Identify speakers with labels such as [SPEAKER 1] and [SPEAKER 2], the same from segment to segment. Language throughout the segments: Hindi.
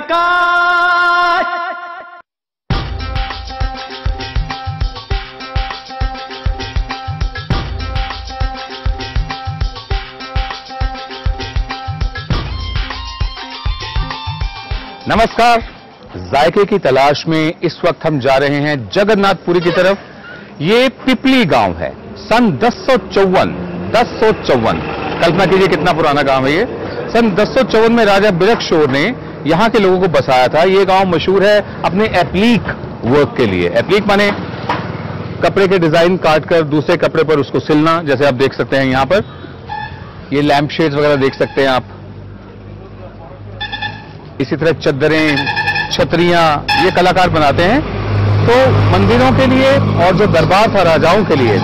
[SPEAKER 1] आकाश।
[SPEAKER 2] नमस्कार। जायके की तलाश में इस वक्त हम जा रहे हैं जगन्नाथपुरी की तरफ़। ये पिपली गाँव है। सन दस सौ चौवन, दस सौ चौवन। कल्पना कीजिए कितना पुराना गाँव है ये। सन दस सौ चौवन में राजा बिरक्षोर ने यहाँ के लोगों को बसाया था। ये गाँव मशहूर है अपने एप्लीक वर्क के लिए। एप्लीक माने कपड़े के डिज़ाइन काट कर दूसरे कपड़े पर उसको सिलना, जैसे आप देख सकते हैं यहाँ पर। ये लैंप शेड्स वगैरह देख सकते हैं आप। इसी तरह चद्दरें, छतरियाँ, ये कलाकार बनाते हैं। तो मंदिरों के लिए और जो दरबार था राजाओं के लिए,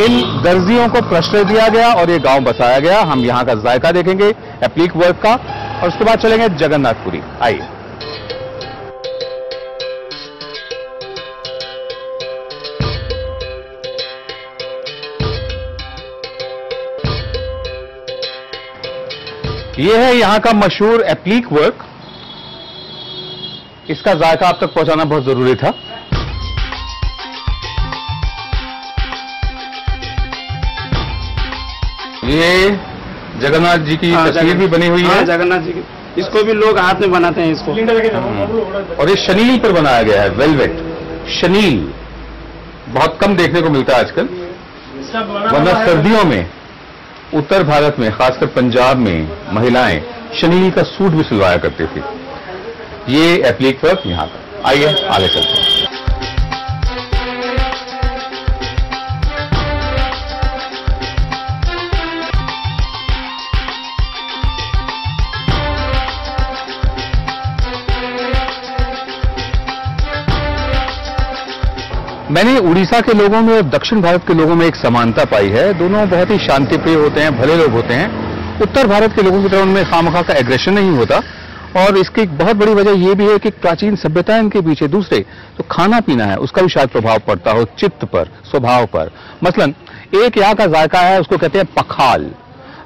[SPEAKER 2] इन दर्जियों को प्रश्रय दिया गया और ये गाँव बसाया गया। हम यहाँ का जायका देखेंगे एप्लीक वर्क का। और उसके बाद चलेंगे जगन्नाथपुरी। आइए। ये है यहाँ का मशहूर एप्लीक वर्क। इसका जायका आप तक पहुंचाना बहुत ज़रूरी था। ये जगन्नाथ जी की
[SPEAKER 3] हाँ,
[SPEAKER 2] तस्वीर भी बनी हुई
[SPEAKER 3] हाँ,
[SPEAKER 2] है।
[SPEAKER 3] जगन्नाथ जी की। इसको भी लोग हाथ में बनाते हैं इसको।
[SPEAKER 2] और ये शनील पर बनाया गया है वेलवेट शनील। बहुत कम देखने को मिलता है आजकल। वरना सर्दियों में उत्तर भारत में खासकर पंजाब में महिलाएँ शनील का सूट भी सिलवाया करती थी। ये एप्लीक वर्क यहाँ पर। आइए आगे चलते हैं। मैंने उड़ीसा के लोगों में और दक्षिण भारत के लोगों में एक समानता पाई है। दोनों बहुत ही शांतिप्रिय होते हैं, भले लोग होते हैं। उत्तर भारत के लोगों की तरह उनमें खामखा का एग्रेशन नहीं होता। और इसकी एक बहुत बड़ी वजह यह भी है कि प्राचीन सभ्यता इनके पीछे दूसरे। तो खाना पीना है, उसका भी शायद प्रभाव पड़ता हो, चित्त पर, स्वभाव पर। मसलन, एक यहाँ का जायका है, उसको कहते हैं पखाल।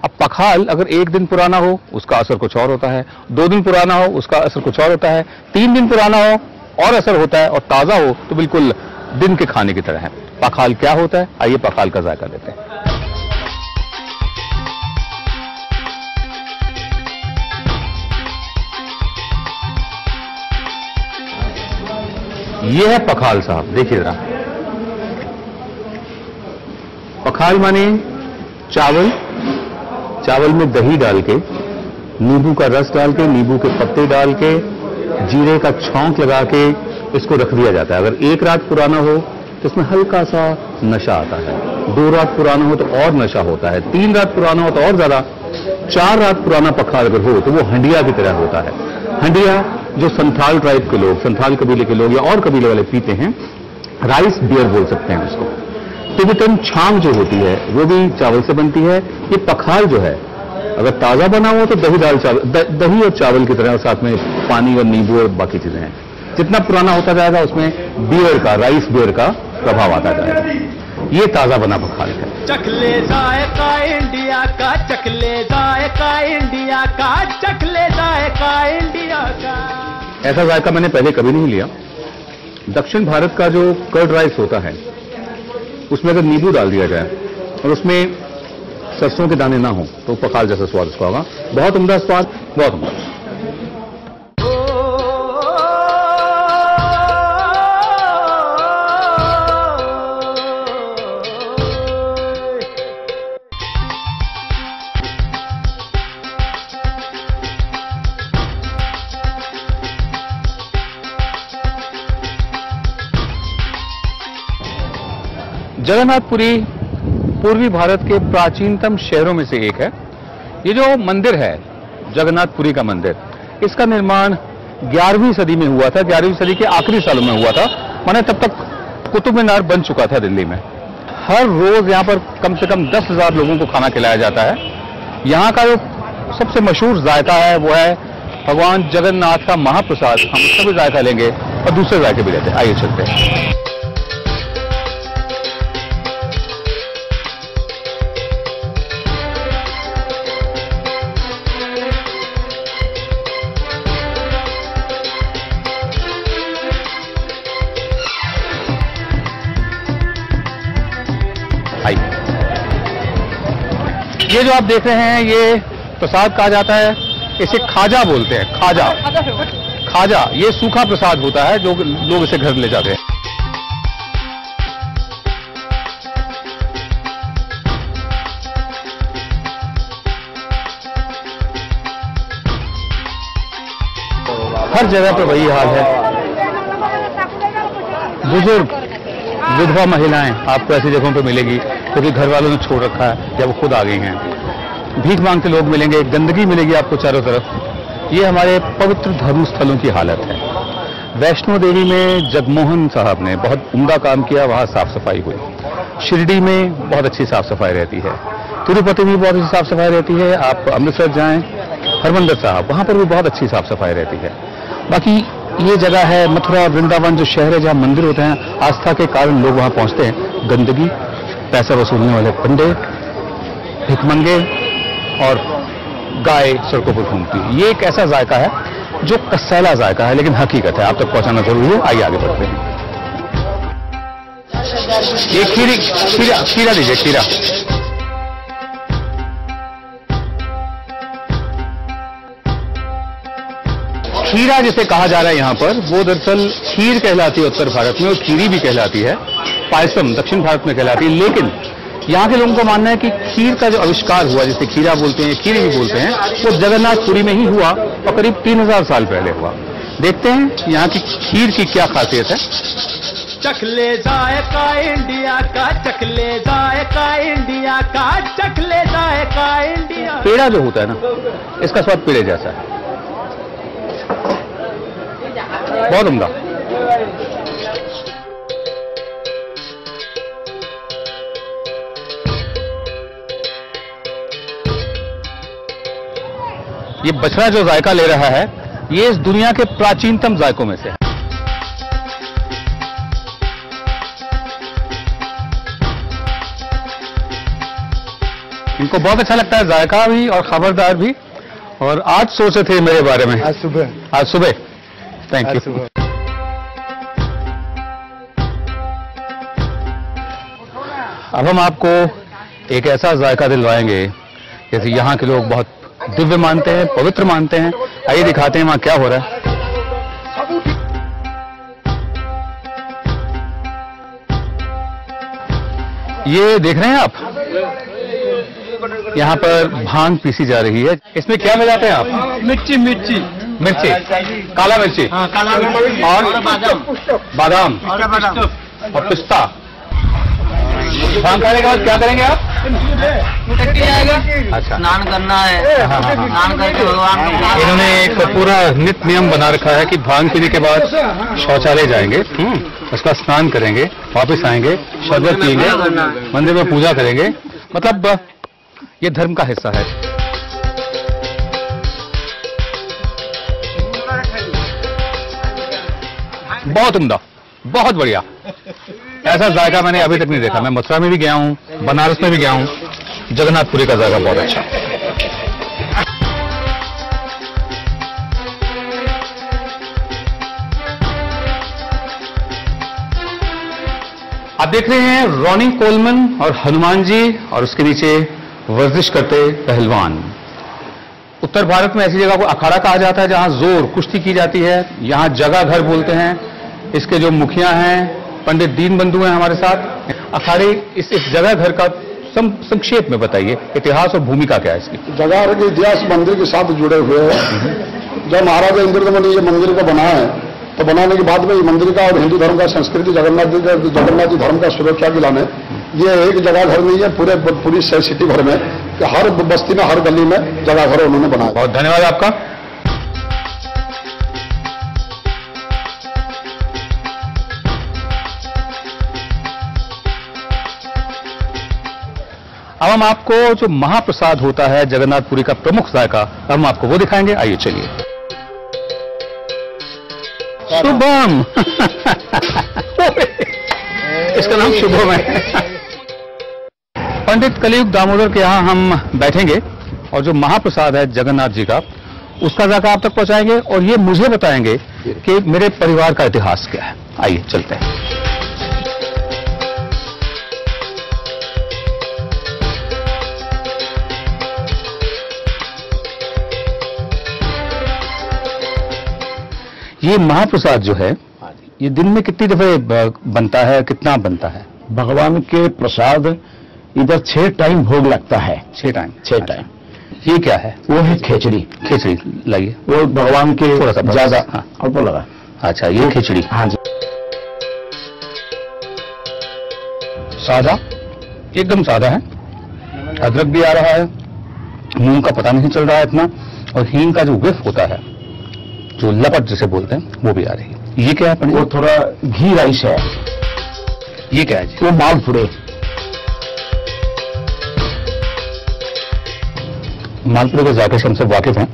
[SPEAKER 2] अब पखाल अगर एक दिन पुराना हो, उसका असर कुछ और होता है। दो दिन पुराना हो, उसका असर कुछ और होता है। तीन दिन पुराना हो, और असर होता है, और ताज़ा हो तो बिल्कुल दिन के खाने की तरह है। पखाल क्या होता है? आइए पखाल का जायका लेते हैं। ये है पखाल साहब, देखिए जरा। पखाल माने चावल चावल में दही डाल के, नींबू का रस डाल के, नींबू के पत्ते डाल के, जीरे का छौंक लगा के इसको रख दिया जाता है। अगर एक रात पुराना हो तो इसमें हल्का सा नशा आता है। दो रात पुराना हो तो और नशा होता है। तीन रात पुराना हो तो और ज़्यादा। चार रात पुराना पखाल अगर हो तो वो हंडिया की तरह होता है। हंडिया जो संथाल ट्राइब के लोग संथाल कबीले के लोग या और कबीले वाले पीते हैं राइस बियर बोल सकते हैं उसको। टिबिटन छांग जो होती है वो भी चावल से बनती है। ये पखाल जो है अगर ताज़ा बना हुआ तो दही दाल चावल द, दही और चावल की तरह और साथ में पानी और नींबू और बाकी चीज़ें हैं। जितना पुराना होता जाएगा उसमें बियर का राइस बियर का प्रभाव आता जाएगा। ये ताज़ा बना पखाल है
[SPEAKER 1] चकले जायका इंडिया का चखले जायका इंडिया का चखले जायका इंडिया का।
[SPEAKER 2] ऐसा जायका मैंने पहले कभी नहीं लिया। दक्षिण भारत का जो कर्ड राइस होता है उसमें अगर नींबू डाल दिया जाए और उसमें सरसों के दाने ना हो तो पखाल जैसा स्वाद उसका होगा। बहुत उम्दा स्वाद बहुत उम्दा। जगन्नाथपुरी पूर्वी भारत के प्राचीनतम शहरों में से एक है। ये जो मंदिर है, जगन्नाथपुरी का मंदिर, इसका निर्माण 11वीं सदी में हुआ था। 11वीं सदी के आखिरी सालों में हुआ था। माने तब तक कुतुब मीनार बन चुका था दिल्ली में। हर रोज यहाँ पर कम से कम दस हज़ार लोगों को खाना खिलाया जाता है। यहाँ का जो सबसे मशहूर जायका है, वो है भगवान जगन्नाथ का महाप्रसाद। हम सभी जायका लेंगे और दूसरे जायके भी लेते हैं। आइए चलते हैं। ये जो आप देख रहे हैं, ये प्रसाद कहा जाता है। इसे खाजा बोलते हैं, खाजा। खाजा, ये सूखा प्रसाद होता है जो लोग इसे घर ले जाते हैं। हर जगह पर वही हाल है। बुज़ुर्ग, विधवा महिलाएँ आपको ऐसी जगहों पर मिलेगी। क्योंकि घर वालों ने छोड़ रखा है या वो खुद आ गई हैं। भीख मांगते लोग मिलेंगे गंदगी मिलेगी आपको चारों तरफ़। ये हमारे पवित्र धर्म स्थलों की हालत है। वैष्णो देवी में जगमोहन साहब ने बहुत उम्दा काम किया, वहाँ साफ़ सफ़ाई हुई। शिरडी में बहुत अच्छी साफ़ सफ़ाई रहती है। तिरुपति में बहुत अच्छी साफ़ सफ़ाई रहती है। आप अमृतसर जाएँ, हरमंदर साहब, वहाँ पर भी बहुत अच्छी साफ़ सफ़ाई रहती है। बाकी ये जगह है मथुरा, वृंदावन, जो शहर है जहाँ मंदिर होते हैं, आस्था के कारण लोग वहाँ पहुँचते हैं। गंदगी पैसा वसूलने वाले पंडे भिकमंगे और गाय सड़कों पर घूमती है। ये एक ऐसा जायका है जो कसैला जायका है, लेकिन हकीकत है। आप तक पहुंचाना ज़रूरी है, आइए आगे बढ़ते हैं। ये खीरी, खीरा खीरा दीजिए खीरा। खीरा जिसे कहा जा रहा है यहाँ पर, वो दरअसल खीर कहलाती है उत्तर भारत में और खीरी भी कहलाती है। पायसम दक्षिण भारत में कहलाती है। लेकिन यहाँ के लोगों का मानना है कि खीर का जो आविष्कार हुआ जिसे खीरा बोलते हैं खीरी भी बोलते हैं वो जगन्नाथपुरी में ही हुआ और करीब तीन हज़ार साल पहले हुआ। देखते हैं यहाँ की खीर की क्या खासियत है।
[SPEAKER 1] चखले जायका इंडिया का चखले जायका इंडिया का चखले जायका इंडिया।
[SPEAKER 2] पेड़ा जो होता है ना इसका स्वाद पेड़े जैसा है। बहुत उमदा। ये बछड़ा जो जायका ले रहा है ये इस दुनिया के प्राचीनतम जायकों में से है। इनको बहुत अच्छा लगता है जायका भी और खबरदार भी। और आज सोचे थे मेरे बारे में।
[SPEAKER 4] आज सुबह।
[SPEAKER 2] आज सुबह। थैंक यू अब हम आपको एक ऐसा जायका दिलवाएँगे जैसे यहाँ के लोग बहुत दिव्य मानते हैं पवित्र मानते हैं। आइए दिखाते हैं वहाँ क्या हो रहा है। ये देख रहे हैं आप? यहाँ पर भाँग पीसी जा रही है। इसमें क्या मिलाते हैं आप?
[SPEAKER 3] मिर्ची मिर्ची।
[SPEAKER 2] मिर्ची। काला मिर्ची।
[SPEAKER 3] हाँ, काला मिर्ची।
[SPEAKER 2] और
[SPEAKER 3] बादाम।
[SPEAKER 2] बादाम।
[SPEAKER 3] और
[SPEAKER 2] पिस्ता। भाँग खाने के बाद क्या करेंगे आप? अच्छा।
[SPEAKER 3] स्नान करना है।
[SPEAKER 2] हाँ, हाँ, हाँ।
[SPEAKER 3] स्नान करके भगवान
[SPEAKER 2] इन्होंने एक पूरा नित नियम बना रखा है कि भाँग पीने के बाद शौचालय जाएँगे हम्म, उसका स्नान करेंगे वापस आएँगे शरबत पीएँगे मंदिर में पूजा करेंगे। मतलब ये धर्म का हिस्सा है। बहुत उम्दा बहुत बढ़िया। ऐसा जायका मैंने अभी तक नहीं देखा। मैं मथुरा में भी गया हूँ, बनारस में भी गया हूँ। जगन्नाथपुरी का जायका बहुत अच्छा। आप देख रहे हैं रॉनी कोलमन और हनुमान जी और उसके नीचे वर्जिश करते पहलवान। उत्तर भारत में ऐसी जगह को अखाड़ा कहा जाता है जहाँ ज़ोर कुश्ती की जाती है, यहाँ जगह घर बोलते हैं। इसके जो मुखिया हैं पंडित दीन बंधु हैं हमारे साथ। अखाड़े इस इस जगह घर का संक्षेप में बताइए इतिहास और भूमिका क्या है इसकी?
[SPEAKER 4] जगार के इतिहास मंदिर के साथ जुड़े हुए हैं। जब महाराजा इंद्रदमन ने ये मंदिर को बनाया है तो बनाने के बाद में ये मंदिर का और हिंदू धर्म का संस्कृति जगन्नाथ जी का जगन्नाथ जी धर्म का सुरक्षा के लाने ये एक जगह घर नहीं है पूरे पूरी सिटी भर में हर बस्ती में हर गली में जगह घर उन्होंने बनाया।
[SPEAKER 2] बहुत धन्यवाद आपका। अब हम आपको जो महाप्रसाद होता है जगन्नाथपुरी का प्रमुख जायका, हम आपको वो दिखाएँगे। आइए चलिए। शुभम। इसका नाम शुभम है। पंडित कलयुग दामोदर के यहाँ हम बैठेंगे, और जो महाप्रसाद है जगन्नाथ जी का, उसका जाकर आप तक पहुंचाएँगे, और ये मुझे बताएँगे कि मेरे परिवार का इतिहास क्या है। आइए, चलते हैं। ये महाप्रसाद जो है ये दिन में कितनी दफे बनता है कितना बनता है?
[SPEAKER 5] भगवान के प्रसाद इधर छह टाइम भोग लगता है।
[SPEAKER 2] छह टाइम।
[SPEAKER 5] छह टाइम।
[SPEAKER 2] ये क्या है?
[SPEAKER 5] वो है खिचड़ी।
[SPEAKER 2] खिचड़ी लाइए।
[SPEAKER 5] वो भगवान के ज़्यादा
[SPEAKER 2] हाँ।
[SPEAKER 5] अल्प लगा।
[SPEAKER 2] अच्छा ये खिचड़ी।
[SPEAKER 5] हाँ जी।
[SPEAKER 2] सादा? एकदम सादा है। अदरक भी आ रहा है। मूंग का पता नहीं चल रहा है इतना। और हींग का जो विफ होता है जो लपट जिसे बोलते हैं वो भी आ रही है। ये क्या है पंडित?
[SPEAKER 5] वो थोड़ा घी राइस है।
[SPEAKER 2] ये क्या है जी?
[SPEAKER 5] वो मालपुड़े
[SPEAKER 2] मालपुए के जायके से हम सब वाकिफ हैं।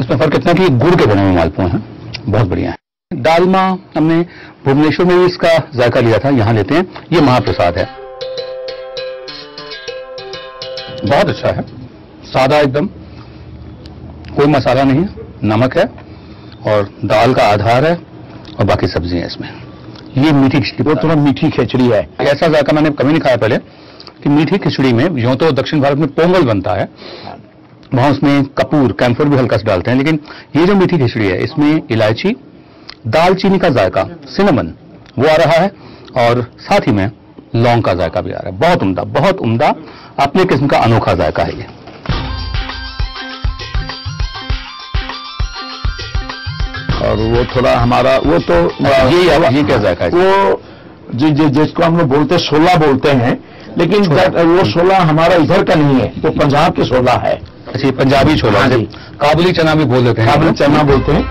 [SPEAKER 2] इसमें फ़र्क इतना कि गुड़ के बने हुए मालपुए हैं। बहुत बढ़िया है। दालमा हमने भुवनेश्वर में भी इसका जायका लिया था यहाँ लेते हैं। ये महाप्रसाद है। बहुत अच्छा है। सादा एकदम। कोई मसाला नहीं है नमक है। और दाल का आधार है और बाकी सब्ज़ी है इसमें। ये मीठी खिचड़ी
[SPEAKER 5] वो थोड़ा मीठी खिचड़ी है।
[SPEAKER 2] ऐसा जायका मैंने कभी नहीं खाया पहले कि मीठी खिचड़ी में यूँ तो दक्षिण भारत में पोंगल बनता है वहाँ उसमें कपूर कैम्फर भी हल्का से डालते हैं लेकिन ये जो मीठी खिचड़ी है इसमें इलायची दालचीनी का जायका सिनेमन वो आ रहा है और साथ ही में लौंग का जायका भी आ रहा है। बहुत उम्दा बहुत उम्दा अपने किस्म का अनोखा जायका है ये।
[SPEAKER 5] और वो थोड़ा हमारा वो तो
[SPEAKER 2] ये ये क्या जायका है?
[SPEAKER 5] वो जी जी जिसको हम लोग बोलते सोलह बोलते हैं लेकिन वो सोलह हमारा इधर का नहीं है वो पंजाब के सोलह है।
[SPEAKER 2] अच्छा पंजाबी छोला
[SPEAKER 5] हाँ जी।
[SPEAKER 2] काबुली चना भी बोल देते हैं
[SPEAKER 5] काबुली चना बोलते हैं।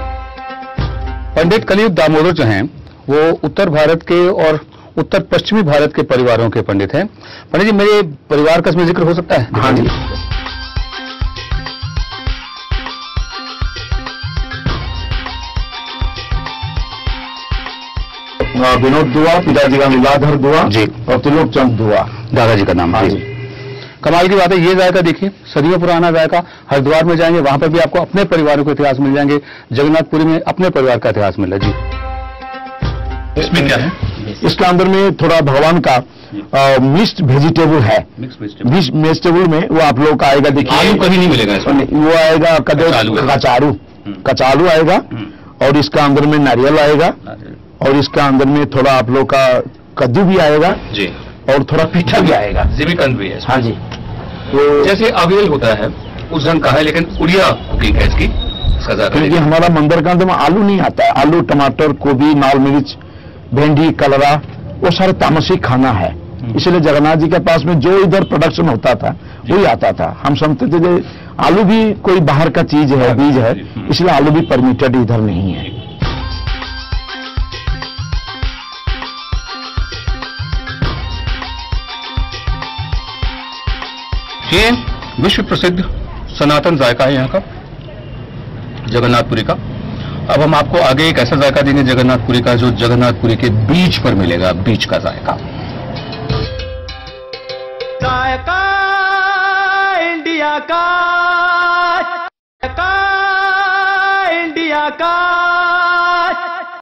[SPEAKER 2] पंडित कलयुग दामोदर जो हैं वो उत्तर भारत के और उत्तर पश्चिमी भारत के परिवारों के पंडित हैं। पंडित जी मेरे परिवार का इसमें ज़िक्र हो सकता है?
[SPEAKER 5] हाँ जी। विनोद दुआ पिताजी का लीलाधर दुआ
[SPEAKER 2] जी।
[SPEAKER 5] और त्रिलोक चंद दुआ।
[SPEAKER 2] दादाजी का नाम
[SPEAKER 5] हाँ
[SPEAKER 2] जी।
[SPEAKER 5] जी
[SPEAKER 2] कमाल की बात है ये जायका देखिए सदियों पुराना जायका हरिद्वार में जाएँगे वहाँ पर भी आपको अपने परिवारों के इतिहास मिल जाएँगे जगन्नाथपुरी में अपने परिवार का इतिहास मिल रहा है जी। इसमें क्या है?
[SPEAKER 5] इसके अंदर में थोड़ा भगवान का मिक्स्ड वेजिटेबल है। Mix vegetable. में वो आप लोग का आएगा देखिए।
[SPEAKER 2] कहीं नहीं मिलेगा
[SPEAKER 5] वो आएगा कचारू कचालू आएगा और इसका अंदर में नारियल आएगा। और इसका अंदर में थोड़ा आप लोग का कद्दू भी आएगा
[SPEAKER 2] जी।
[SPEAKER 5] और थोड़ा पीठा भी आएगा।
[SPEAKER 2] जीविकंद भी है
[SPEAKER 5] हाँ जी। तो
[SPEAKER 2] जैसे अवेल होता है उस ढंग का है लेकिन उड़िया कुकिंग है इसकी
[SPEAKER 5] क्योंकि हमारा मंदिर के अंदर में आलू नहीं आता। है आलू टमाटर गोभी लाल मिर्च भिंडी कलरा वो सारा तामसिक खाना है। इसलिए जगन्नाथ जी के पास में जो इधर प्रोडक्शन होता था वही आता था। हम समझते थे आलू भी कोई बाहर का चीज़ है बीज है इसलिए आलू भी परमिटेड इधर नहीं है।
[SPEAKER 2] ये विश्व प्रसिद्ध सनातन जायका है यहाँ का, जगन्नाथपुरी का। अब हम आपको आगे एक ऐसा जायका देंगे, जगन्नाथपुरी का, जो जगन्नाथपुरी के बीच पर मिलेगा, बीच का जायका।
[SPEAKER 1] इंडिया का इंडिया का।